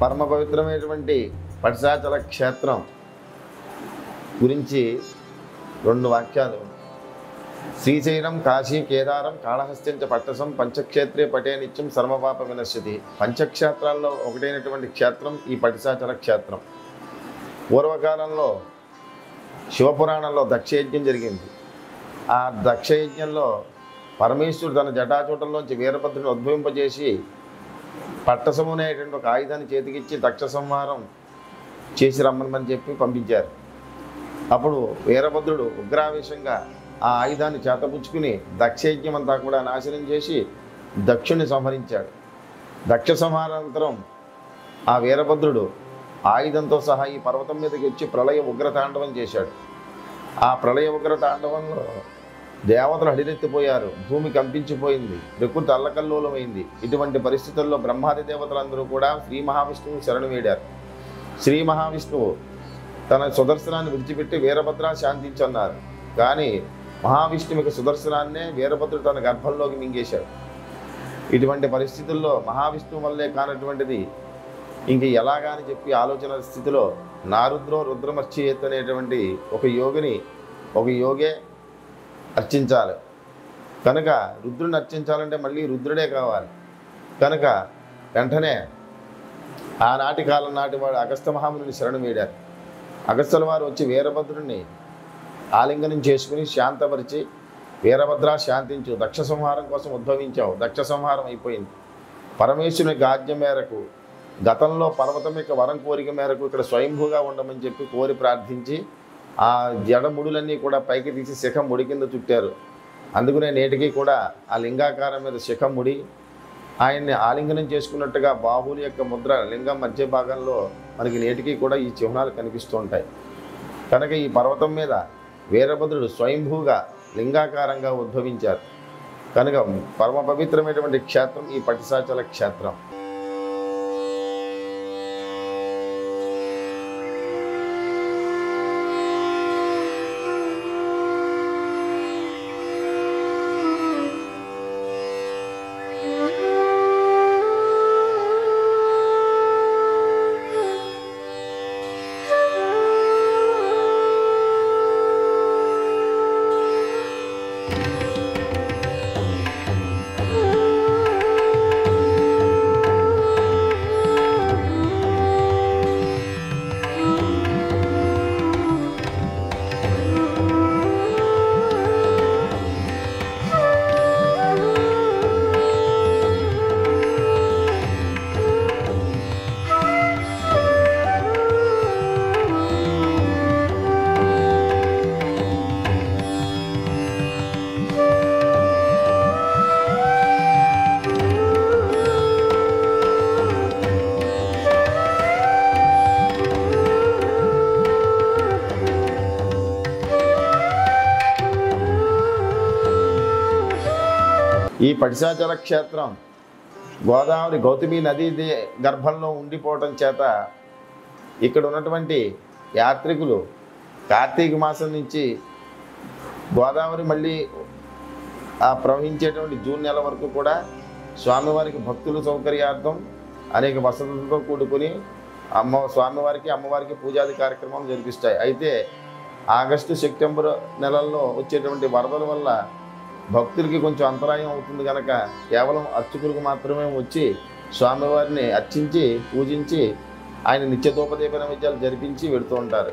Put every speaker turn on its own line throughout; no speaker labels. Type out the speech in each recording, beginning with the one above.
పరమ పవిత్రమైనటువంటి పటిశాచల క్షేత్రం గురించి రెండు వాక్యాలు. శ్రీశైలం కాశీ కేదారం కాళహస్త్యంచ పట్టసం పంచక్షేత్రే పటే నిత్యం సర్వపాప వినశ్యతి. పంచక్షేత్రాల్లో ఒకటైనటువంటి క్షేత్రం ఈ పటిశాచల క్షేత్రం. పూర్వకాలంలో శివపురాణంలో దక్షయజ్ఞం జరిగింది. ఆ దక్షయజ్ఞంలో పరమేశ్వరుడు తన జటాచూటంలోంచి వీరభద్రుని ఉద్భవింపజేసి పట్టసము అనేటువంటి ఒక ఆయుధాన్ని చేతికిచ్చి దక్ష సంహారం చేసి రమ్మని చెప్పి పంపించారు. అప్పుడు వీరభద్రుడు ఉగ్రావేశంగా ఆ ఆయుధాన్ని చేతపుచ్చుకుని దక్షయజ్ఞం అంతా కూడా నాశనం చేసి దక్షుణ్ణి సంహరించాడు. దక్ష సంహారానంతరం ఆ వీరభద్రుడు ఆయుధంతో సహా ఈ పర్వతం మీదకి వచ్చి ప్రళయ ఉగ్రతాండవం చేశాడు. ఆ ప్రళయ ఉగ్రతాండవంలో దేవతలు హడిరెత్తిపోయారు. భూమి కంపించిపోయింది. ప్రకృతి అల్లకల్లోలమైంది. ఇటువంటి పరిస్థితుల్లో బ్రహ్మాది దేవతలందరూ కూడా శ్రీ మహావిష్ణువు శరణు వేడారు. శ్రీ మహావిష్ణువు తన సుదర్శనాన్ని విడిచిపెట్టి వీరభద్ర శాంతించన్నారు. కానీ మహావిష్ణువుకి సుదర్శనాన్నే వీరభద్రుడు తన గర్భంలోకి మింగేశాడు. ఇటువంటి పరిస్థితుల్లో మహావిష్ణువు వల్లే కానటువంటిది ఇంక ఎలాగా అని చెప్పి ఆలోచన స్థితిలో నారుద్రో రుద్రమర్చియేత్ అనేటువంటి ఒక యోగిని ఒక యోగే అర్చించాలి కనుక రుద్రుని అర్చించాలంటే మళ్ళీ రుద్రుడే కావాలి. కనుక వెంటనే ఆనాటి కాలం నాటి వాడు అగస్త్య మహాముని శరణు వేడారు. అగస్త్యుల వారు వచ్చి వీరభద్రుడిని ఆలింగనం చేసుకుని శాంతపరిచి వీరభద్ర శాంతించు దక్ష సంహారం కోసం ఉద్భవించావు. దక్ష సంహారం అయిపోయింది. పరమేశ్వరుని గాజ్యం మేరకు గతంలో పర్వతం యొక్క వరం కోరిక మేరకు ఇక్కడ స్వయంభూగా ఉండమని చెప్పి కోరి ప్రార్థించి ఆ జడముడులన్నీ కూడా పైకి తీసి శిఖం ముడి కింద చుట్టారు. అందుకనే నేటికి కూడా ఆ లింగాకారం మీద శిఖం ముడి ఆయన్ని ఆలింగనం చేసుకున్నట్టుగా బాహువుల యొక్క ముద్ర లింగం మధ్య భాగంలో మనకి నేటికి కూడా ఈ చిహ్నాలు కనిపిస్తూ ఉంటాయి కనుక ఈ పర్వతం మీద వీరభద్రుడు స్వయంభూగా లింగాకారంగా ఉద్భవించారు. కనుక పరమ పవిత్రమైనటువంటి క్షేత్రం ఈ పటిసాచల క్షేత్రం. ఈ పటిసాచల క్షేత్రం గోదావరి గౌతమి నదీ గర్భంలో ఉండిపోవటం చేత ఇక్కడ ఉన్నటువంటి యాత్రికులు కార్తీక మాసం నుంచి గోదావరి మళ్ళీ ఆ ప్రవహించేటువంటి జూన్ నెల వరకు కూడా స్వామివారికి భక్తుల సౌకర్యార్థం అనేక వసతులతో కూడుకుని అమ్మ స్వామివారికి అమ్మవారికి పూజాది కార్యక్రమాలు జరిపిస్తాయి. అయితే ఆగస్టు సెప్టెంబర్ నెలల్లో వచ్చేటువంటి వరదల వల్ల భక్తులకి కొంచెం అంతరాయం అవుతుంది కనుక కేవలం అర్చకులకు మాత్రమే వచ్చి స్వామివారిని అర్చించి పూజించి ఆయన నిత్యదోపదీప విద్యలు జరిపించి వెడుతూ ఉంటారు.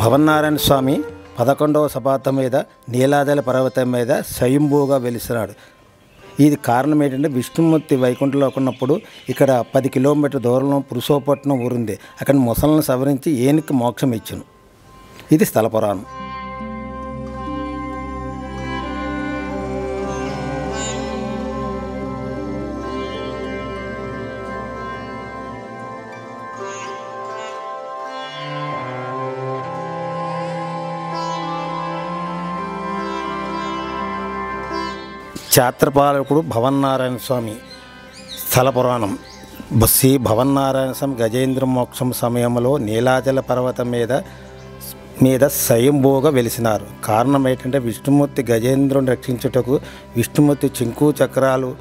భవన్నారాయణ స్వామి పదకొండవ శతాబ్దం మీద నీలాదల పర్వతం మీద స్వయంభూగా వెలిసినాడు. ఇది కారణం ఏంటంటే విష్ణుమూర్తి వైకుంఠంలో ఉన్నప్పుడు ఇక్కడ పది కిలోమీటర్ దూరంలో పురుషోపట్నం ఊరుంది. అక్కడ ముసలను సవరించి ఏనికి మోక్షం ఇచ్చును. ఇది స్థల పురాణం. క్షేత్రపాలకుడు భవన్నారాయణ స్వామి స్థల పురాణం. బ- శ్రీ భవన్నారాయణ స్వామి గజేంద్ర మోక్షం సమయంలో నీలాచల పర్వతం మీద మీద స్వయంభూగా వెలిసినారు. కారణం ఏంటంటే విష్ణుమూర్తి గజేంద్రుని రక్షించుటకు విష్ణుమూర్తి చింకు చక్రాలు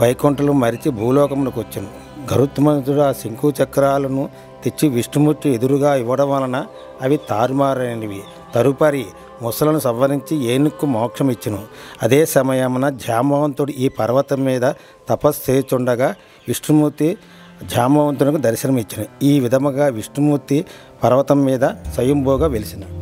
వైకుంఠలు మరిచి భూలోకమునకు వచ్చాను. గరుత్మంతుడు ఆ శంకు చక్రాలను తెచ్చి విష్ణుమూర్తి ఎదురుగా ఇవ్వడం వలన అవి తారుమారైనవి. తరుపరి ముసలను సవరించి ఏనుక్కు మోక్షం ఇచ్చును అదే సమయమున జామవంతుడు ఈ పర్వతం మీద తపస్సు చేయుచుండగా విష్ణుమూర్తి జామవంతునికి దర్శనమిచ్చును. ఈ విధముగా విష్ణుమూర్తి పర్వతం మీద స్వయంభూగా వెలిసిన.